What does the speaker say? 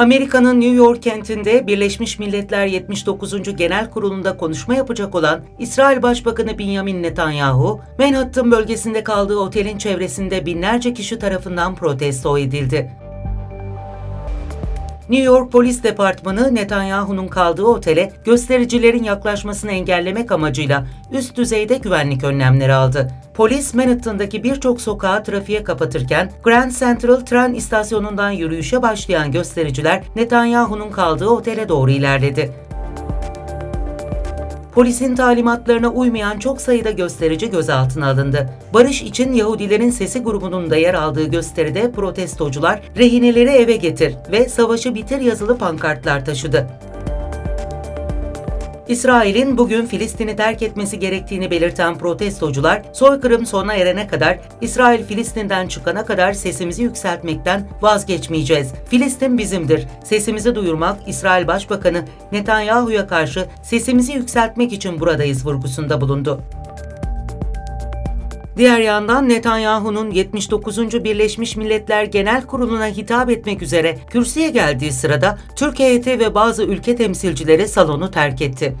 Amerika'nın New York kentinde Birleşmiş Milletler 79. Genel Kurulu'nda konuşma yapacak olan İsrail Başbakanı Benjamin Netanyahu, Manhattan bölgesinde kaldığı otelin çevresinde binlerce kişi tarafından protesto edildi. New York Polis Departmanı Netanyahu'nun kaldığı otele göstericilerin yaklaşmasını engellemek amacıyla üst düzeyde güvenlik önlemleri aldı. Polis Manhattan'daki birçok sokağı trafiğe kapatırken Grand Central tren istasyonundan yürüyüşe başlayan göstericiler Netanyahu'nun kaldığı otele doğru ilerledi. Polisin talimatlarına uymayan çok sayıda gösterici gözaltına alındı. Barış için Yahudilerin Sesi grubunun da yer aldığı gösteride protestocular rehineleri eve getir ve savaşı bitir yazılı pankartlar taşıdı. İsrail'in bugün Filistin'i terk etmesi gerektiğini belirten protestocular, soykırım sona erene kadar, İsrail Filistin'den çıkana kadar sesimizi yükseltmekten vazgeçmeyeceğiz. Filistin bizimdir. Sesimizi duyurmak, İsrail Başbakanı Netanyahu'ya karşı sesimizi yükseltmek için buradayız vurgusunda bulundu. Diğer yandan Netanyahu'nun 79. Birleşmiş Milletler Genel Kurulu'na hitap etmek üzere kürsüye geldiği sırada Türk ve bazı ülke temsilcileri salonu terk etti.